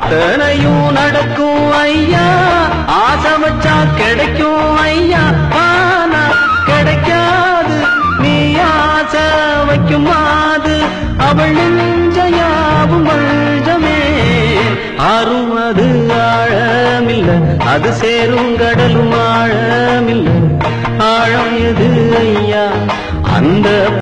அத்தனையும் நடக்கும் ஐயா. ஆசை வச்சா கிடைக்கும் ஐயா. ஆனா கிடைக்காது. நீ ஆசை வைக்கும் மாது அவள் நெஞ்சையாவும் வஞ்சமே ஆறும் அது ஆழமில்ல. அது சேரும் கடலும் ஆழமில்ல. ஆழம் எது ஐயா? அந்த